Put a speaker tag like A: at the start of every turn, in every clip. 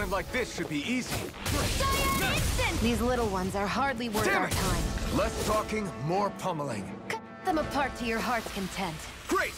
A: opponent like this should be easy.
B: These little ones are hardly worth
A: Damn
B: our
A: it!
B: time.
A: Less talking, more pummeling.
B: Cut them apart to your heart's content.
A: Great!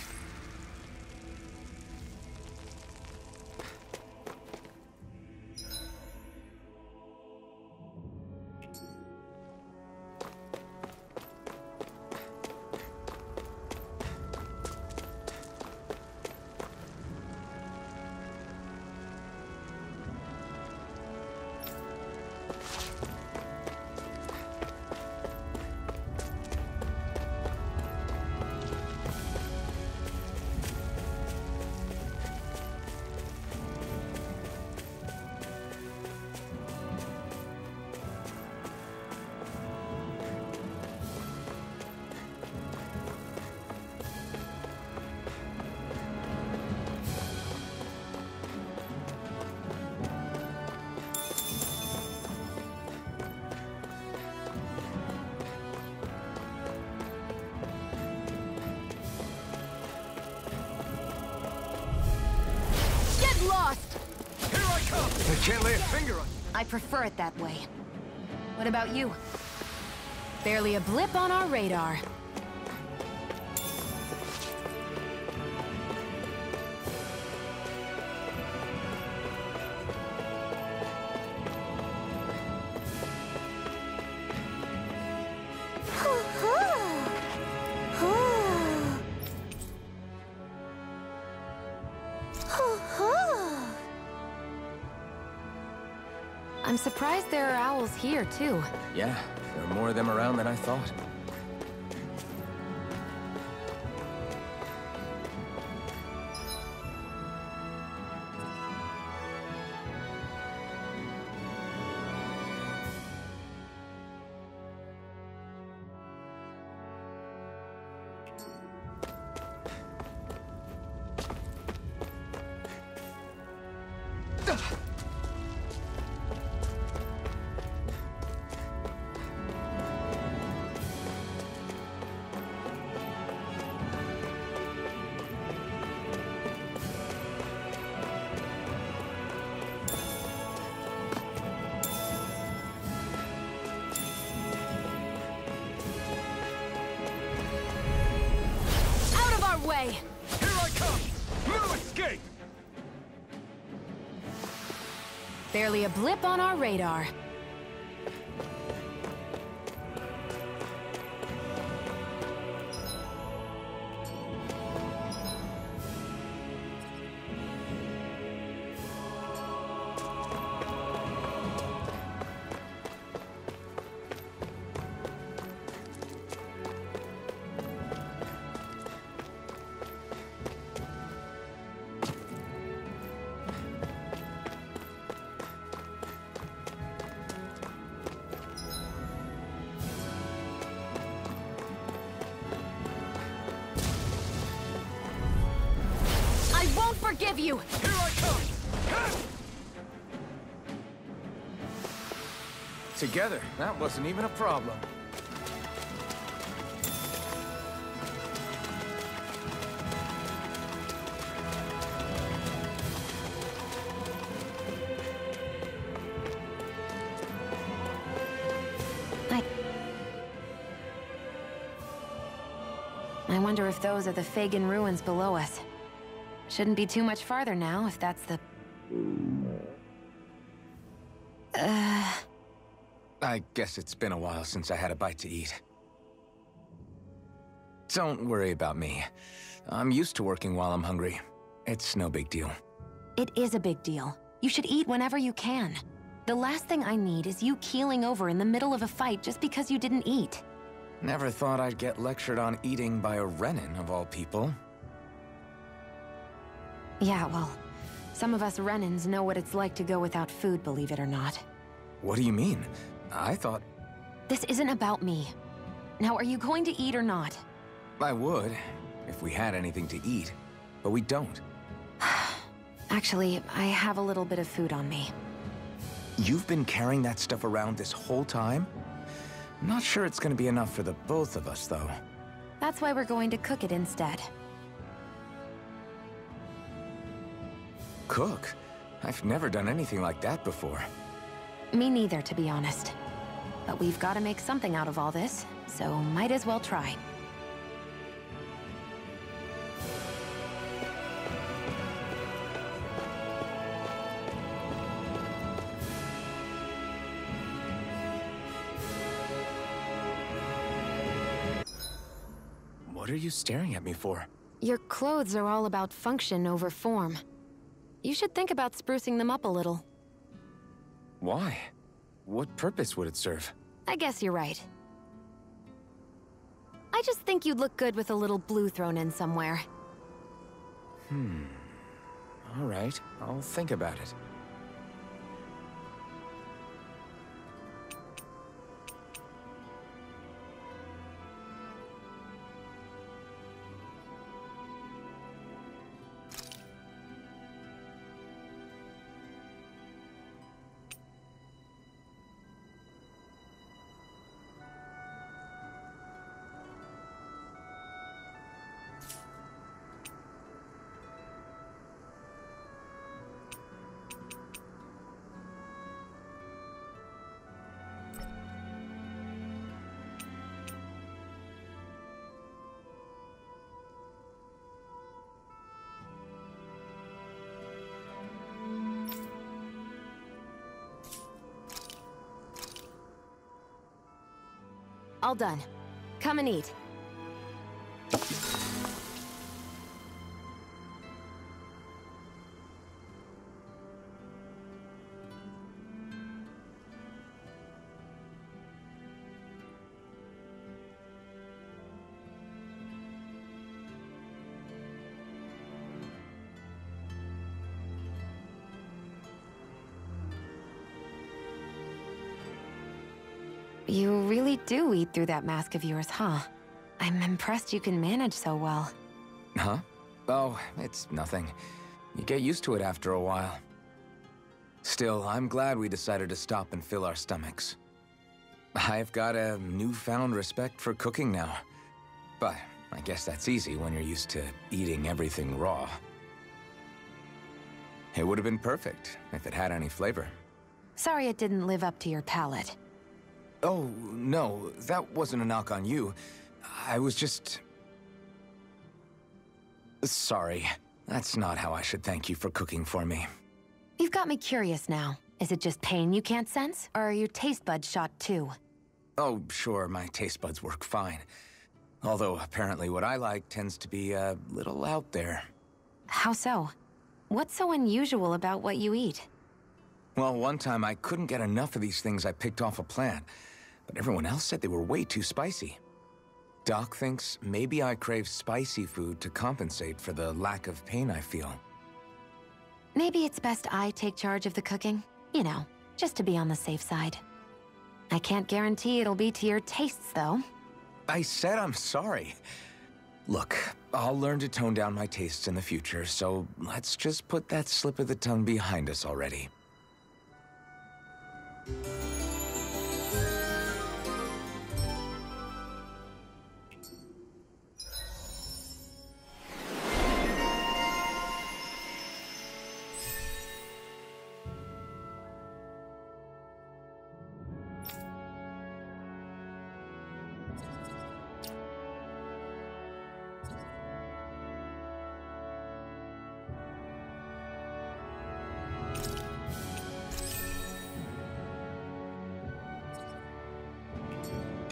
A: Can't lay a finger on
B: I prefer it that way. What about you? Barely a blip on our radar. Here, too.
C: Yeah, there are more of them around than I thought.
B: Barely a blip on our radar. Won't you!
A: Here I come! Together, that wasn't even a problem.
B: I... I wonder if those are the Fagan ruins below us. Shouldn't be too much farther now, if that's the... Uh...
C: I guess it's been a while since I had a bite to eat. Don't worry about me. I'm used to working while I'm hungry. It's no big deal.
B: It is a big deal. You should eat whenever you can. The last thing I need is you keeling over in the middle of a fight just because you didn't eat.
C: Never thought I'd get lectured on eating by a Renan, of all people.
B: Yeah, well, some of us Renans know what it's like to go without food, believe it or not.
C: What do you mean? I thought
B: This isn't about me. Now, are you going to eat or not?
C: I would, if we had anything to eat. But we don't.
B: Actually, I have a little bit of food on me.
C: You've been carrying that stuff around this whole time? Not sure it's gonna be enough for the both of us, though.
B: That's why we're going to cook it instead.
C: Cook? I've never done anything like that before.
B: Me neither, to be honest. But we've got to make something out of all this, so might as well try.
C: What are you staring at me for?
B: Your clothes are all about function over form. You should think about sprucing them up a little.
C: Why? What purpose would it serve?
B: I guess you're right. I just think you'd look good with a little blue thrown in somewhere.
C: Hmm. All right, I'll think about it.
B: All done. Come and eat. Do eat through that mask of yours, huh? I'm impressed you can manage so well.
C: Huh? Oh, it's nothing. You get used to it after a while. Still, I'm glad we decided to stop and fill our stomachs. I've got a newfound respect for cooking now. But I guess that's easy when you're used to eating everything raw. It would have been perfect if it had any flavor.
B: Sorry it didn't live up to your palate.
C: Oh, no, that wasn't a knock on you. I was just... Sorry. That's not how I should thank you for cooking for me.
B: You've got me curious now. Is it just pain you can't sense? Or are your taste buds shot too?
C: Oh, sure, my taste buds work fine. Although, apparently what I like tends to be a little out there.
B: How so? What's so unusual about what you eat?
C: Well, one time I couldn't get enough of these things I picked off a plant, but everyone else said they were way too spicy. Doc thinks maybe I crave spicy food to compensate for the lack of pain I feel.
B: Maybe it's best I take charge of the cooking. You know, just to be on the safe side. I can't guarantee it'll be to your tastes, though.
C: I said I'm sorry. Look, I'll learn to tone down my tastes in the future, so let's just put that slip of the tongue behind us already.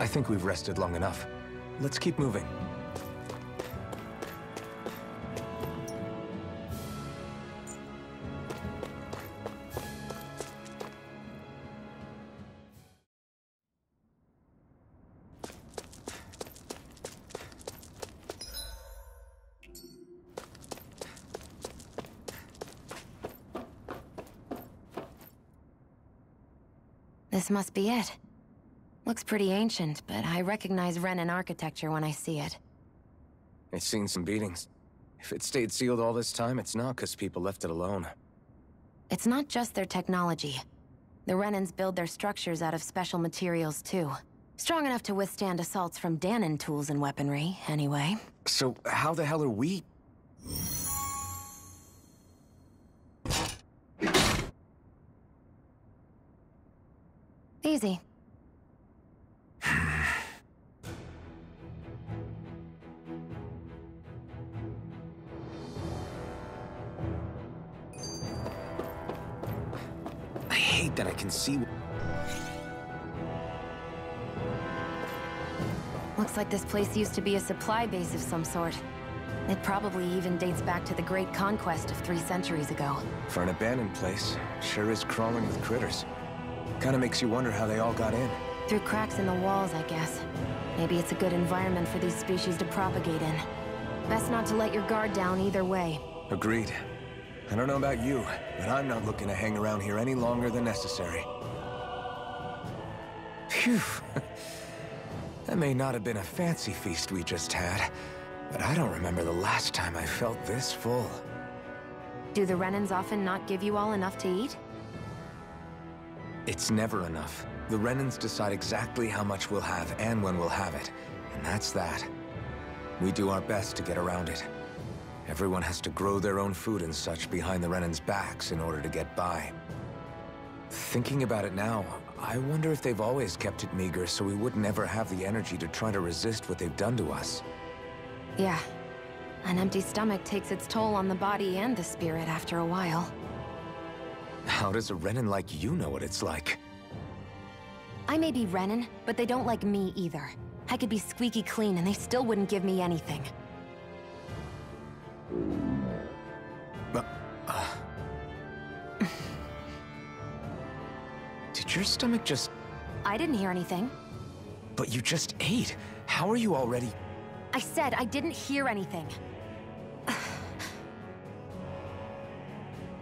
C: I think we've rested long enough. Let's keep moving.
B: This must be it. Looks pretty ancient, but I recognize Renan architecture when I see it.
C: It's seen some beatings. If it stayed sealed all this time, it's not because people left it alone.
B: It's not just their technology. The Renans build their structures out of special materials, too. Strong enough to withstand assaults from Dahnan tools and weaponry, anyway.
C: So how the hell are we...
B: Easy.
C: See...
B: Looks like this place used to be a supply base of some sort. It probably even dates back to the Great Conquest of three centuries ago.
C: For an abandoned place, sure is crawling with critters. Kinda makes you wonder how they all got in.
B: Through cracks in the walls, I guess. Maybe it's a good environment for these species to propagate in. Best not to let your guard down either way.
C: Agreed. I don't know about you, but I'm not looking to hang around here any longer than necessary. Phew. that may not have been a fancy feast we just had, but I don't remember the last time I felt this full.
B: Do the Renans often not give you all enough to eat?
C: It's never enough. The Renans decide exactly how much we'll have and when we'll have it, and that's that. We do our best to get around it. Everyone has to grow their own food and such behind the Renans' backs in order to get by. Thinking about it now, I wonder if they've always kept it meager so we would never have the energy to try to resist what they've done to us.
B: Yeah. An empty stomach takes its toll on the body and the spirit after a while.
C: How does a Renan like you know what it's like?
B: I may be Renan, but they don't like me either. I could be squeaky clean and they still wouldn't give me anything.
C: Did your stomach just...
B: I didn't hear anything.
C: But you just ate. How are you already...
B: I said I didn't hear anything.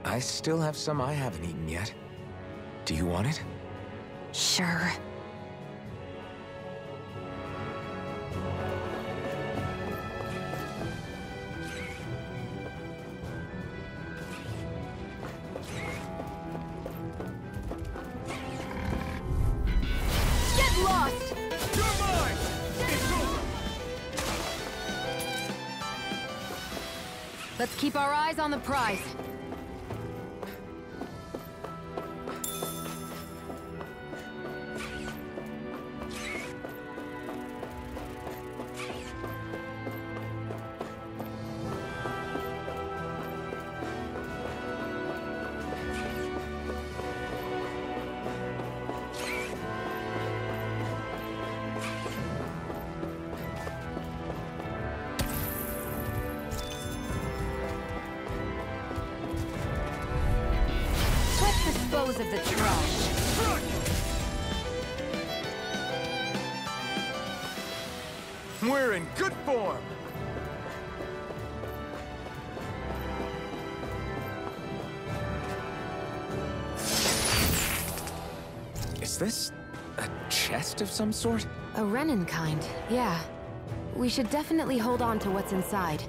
C: I still have some I haven't eaten yet. Do you want it?
B: Sure. Prize. Of the trash.
A: We're in good form!
C: Is this... a chest of some sort?
B: A Renan kind, yeah. We should definitely hold on to what's inside.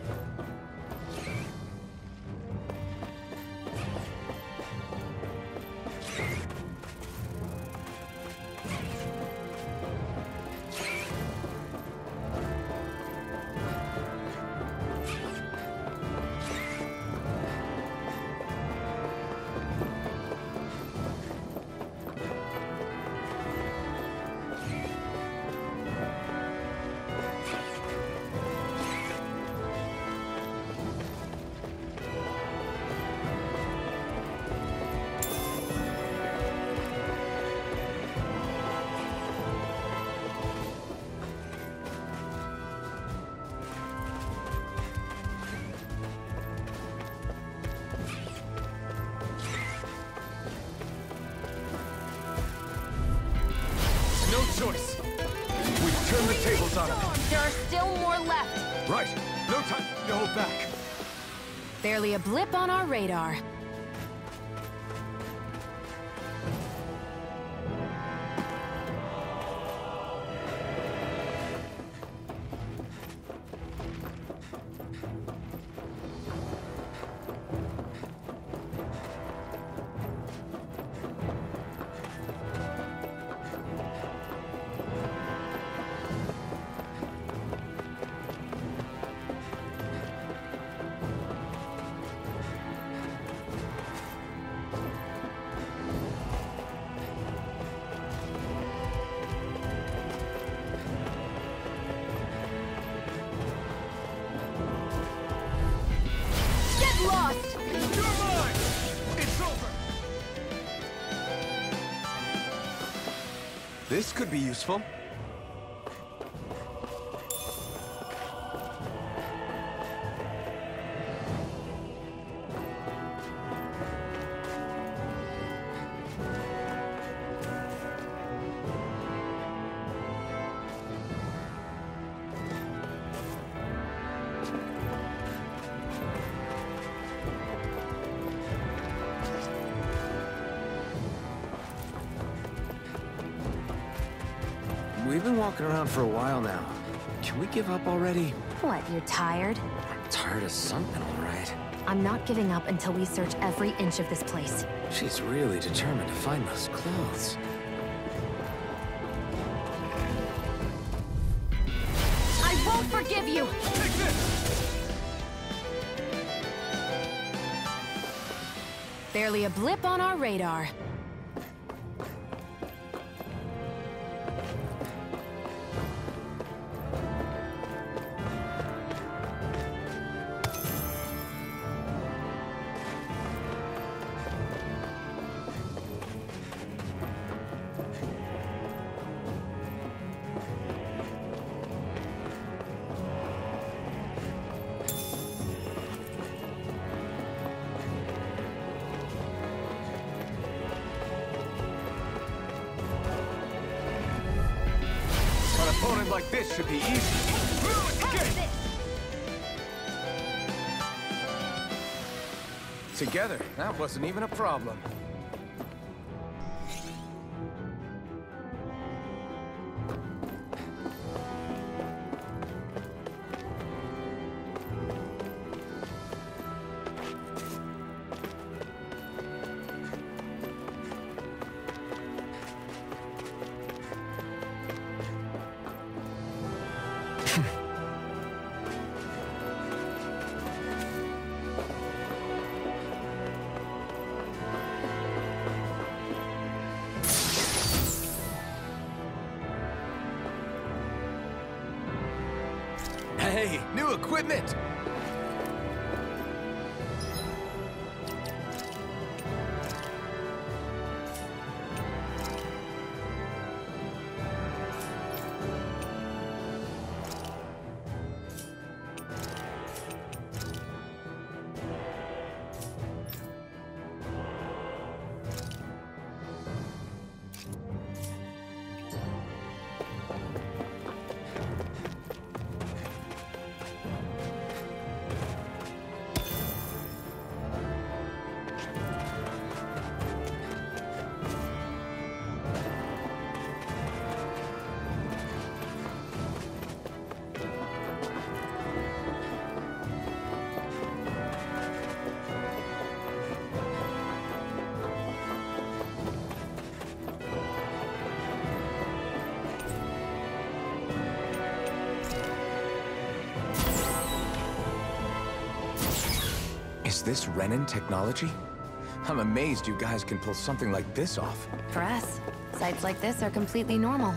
A: No choice! We've turned the tables on them!
B: There are still more left.
A: Right! No time to hold back!
B: Barely a blip on our radar.
A: This could be useful.
C: Give up already?
B: What, you're tired?
C: I'm tired of something, all right.
B: I'm not giving up until we search every inch of this place.
C: She's really determined to find those clothes.
B: I won't forgive you! Barely a blip on our radar.
C: Together, that wasn't even a problem. This Renan technology? I'm amazed you guys can pull something like this off.
B: For us, sites like this are completely normal.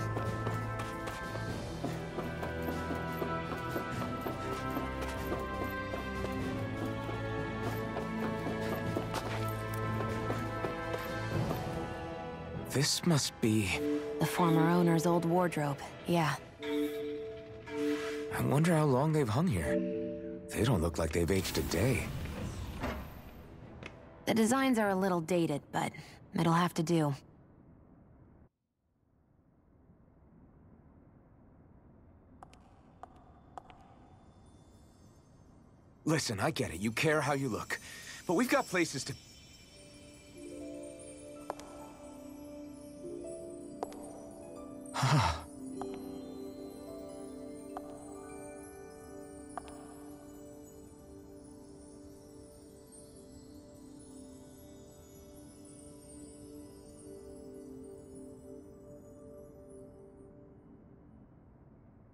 C: This must be...
B: The former owner's old wardrobe, yeah.
C: I wonder how long they've hung here. They don't look like they've aged a day.
B: The designs are a little dated, but it'll have to do.
C: Listen, I get it. You care how you look. But we've got places to...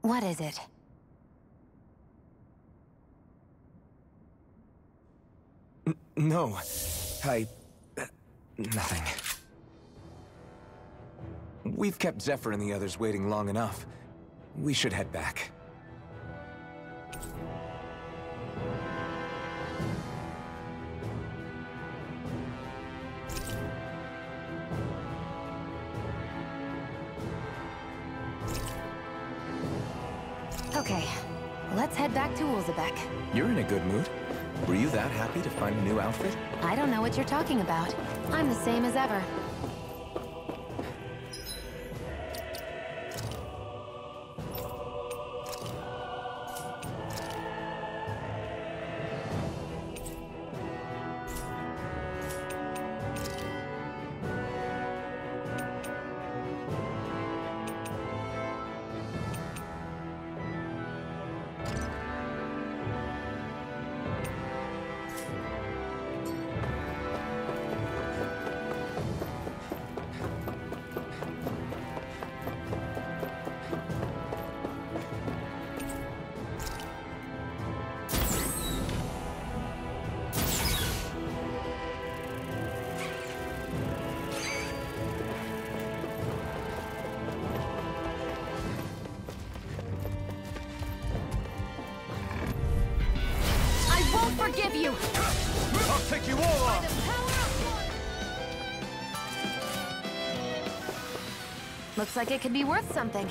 B: What is it?
C: No. I... uh, nothing. We've kept Zephyr and the others waiting long enough. We should head back.
B: Talking about. I'm the same as ever. Won't forgive you!
A: I'll take you all on!
B: Looks like it could be worth something.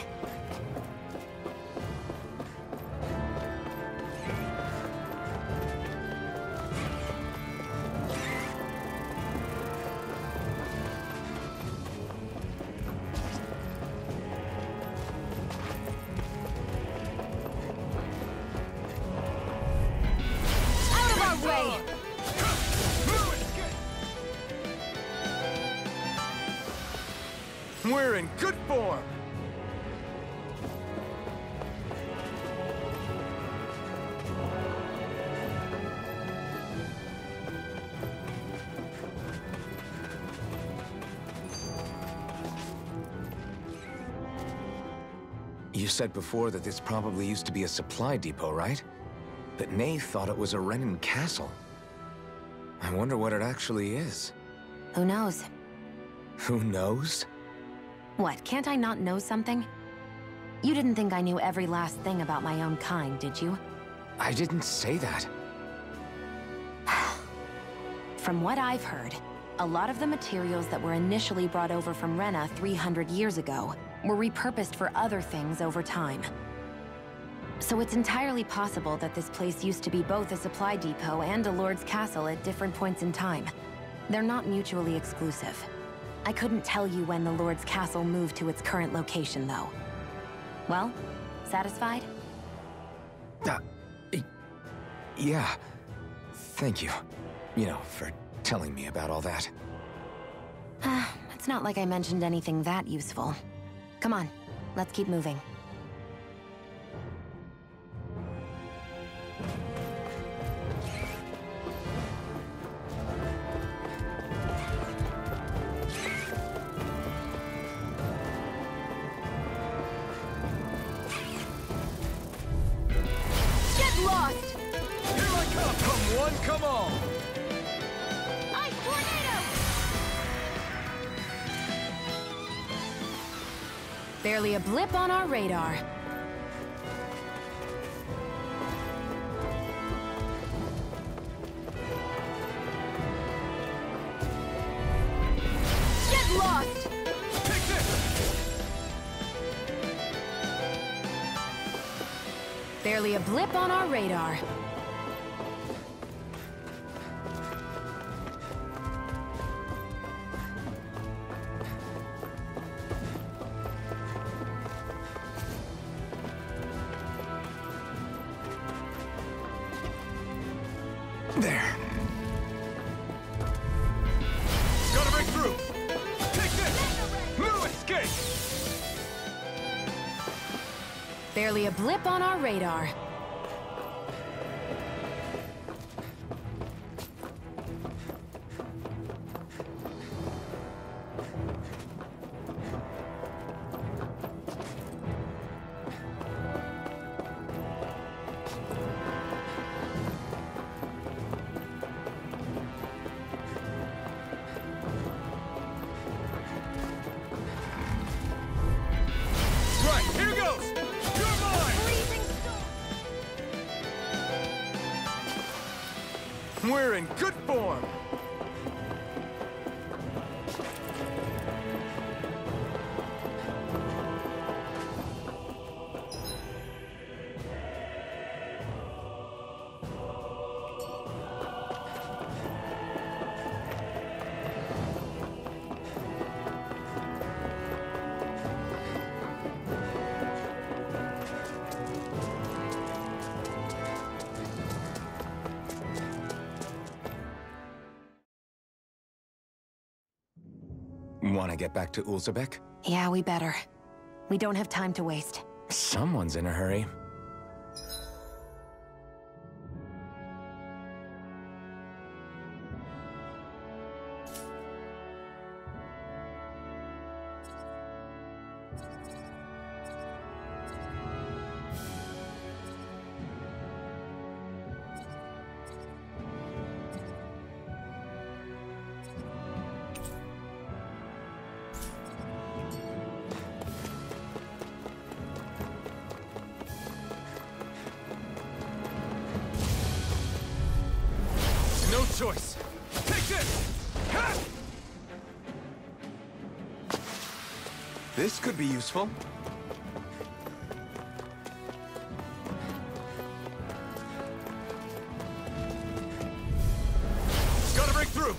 C: You said before that this probably used to be a supply depot, right? But Nay thought it was a Renan castle. I wonder what it actually is.
B: Who knows?
C: Who knows?
B: What, can't I not know something? You didn't think I knew every last thing about my own kind, did you?
C: I didn't say that.
B: From what I've heard, a lot of the materials that were initially brought over from Rena 300 years ago were repurposed for other things over time. So it's entirely possible that this place used to be both a supply depot and a lord's castle at different points in time. They're not mutually exclusive. I couldn't tell you when the lord's castle moved to its current location, though. Well, satisfied?
C: Uh, yeah. Thank you. You know, for telling me about all that.
B: It's not like I mentioned anything that useful. Come on, let's keep moving. Radar. Get lost! Barely a blip on our radar. Radar.
A: We're in good form!
C: Get back to Ulzebek?
B: Yeah, we better. We don't have time to waste.
C: Someone's in a hurry. Useful.
A: Gotta break through!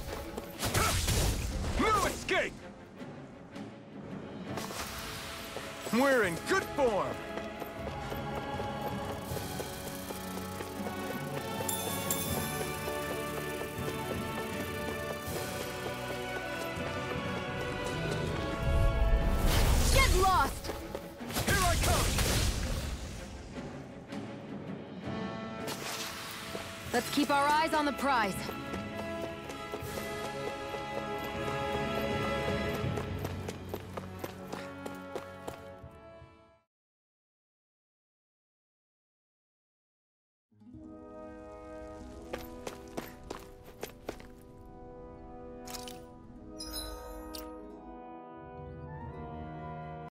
A: No escape! We're in good form!
B: On the prize.